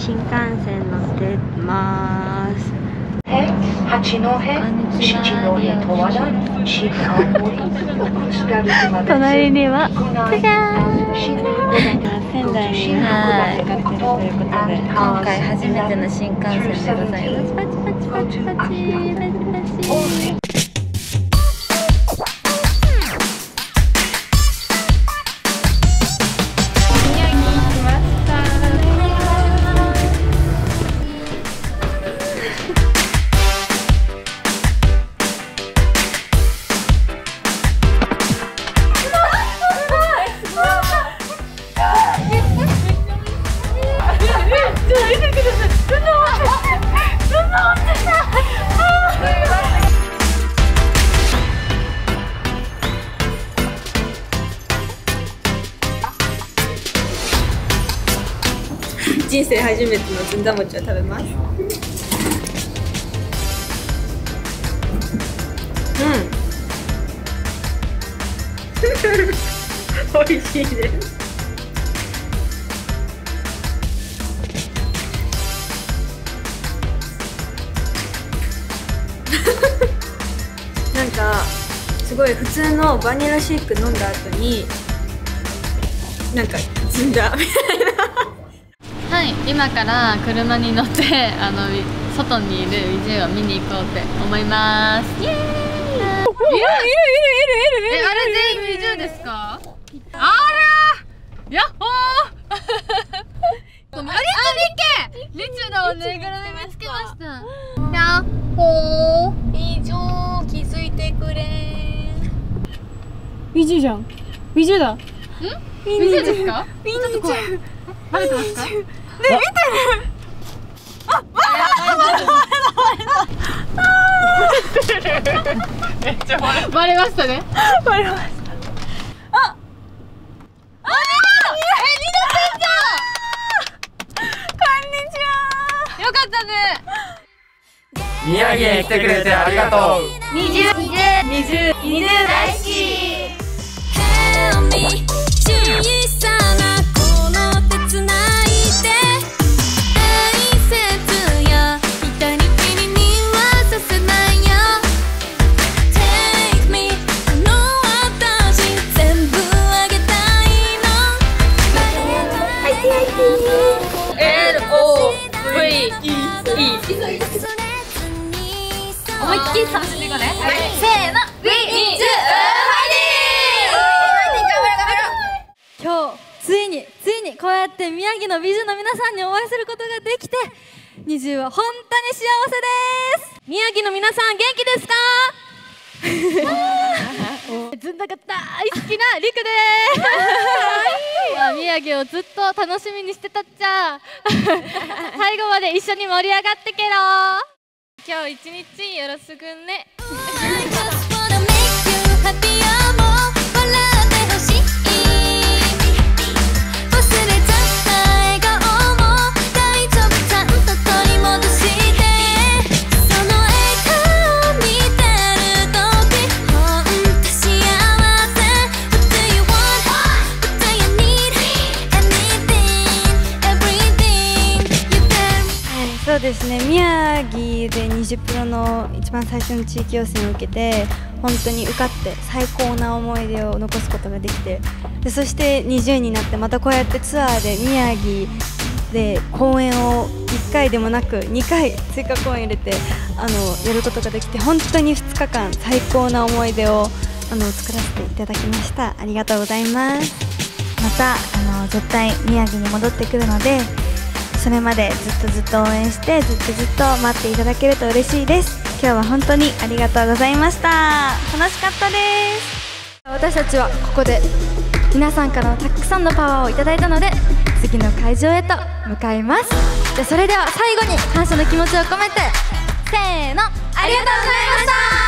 新幹線乗ってます。八戸、七戸隣にはじゃ仙台に向かってるということで、今回初めての新幹線でございます。パチパチパチパチパチパチ。人生初めてのずんだ餅を食べます。うん。美味しいです。なんかすごい普通のバニラシェイク飲んだ後になんかずんだみたいな。はい、今から車に乗って あの外にいる WiZ を見に行こうって思います。イエーイ。いるいるいるいるあれ全員 WiZ ですか？あらやっほー。あ、リツリケリツのぬいぐるみ見つけました。やっほー。以上気づいてくれ。ビジュじゃん。ビジュだ。ん？WiZ ですか？ビジュちゃんバレてますかバレましたね。バレました。よかったね。宮城へ来てくれてありがとう。Help 宮城の美女の皆さんにお会いすることができて20は本当に幸せです。宮城の皆さん元気ですか？ずんだが大好きなりくです。ま あ宮城をずっと楽しみにしてたっちゃ。最後まで一緒に盛り上がってけろ。今日一日よろしくねそうですね。宮城で20プロの一番最初の地域予選を受けて本当に受かって最高な思い出を残すことができてでそして20になってまたこうやってツアーで宮城で公演を1回でもなく2回追加公演入れてあのやることができて本当に2日間最高な思い出をあの作らせていただきました。ありがとうございます。またあの絶対宮城に戻ってくるのでそれまでずっとずっと応援してずっとずっと待っていただけると嬉しいです。今日は本当にありがとうございました。楽しかったです。私たちはここで皆さんからのたくさんのパワーをいただいたので次の会場へと向かいます。でそれでは最後に感謝の気持ちを込めてせーのありがとうございました。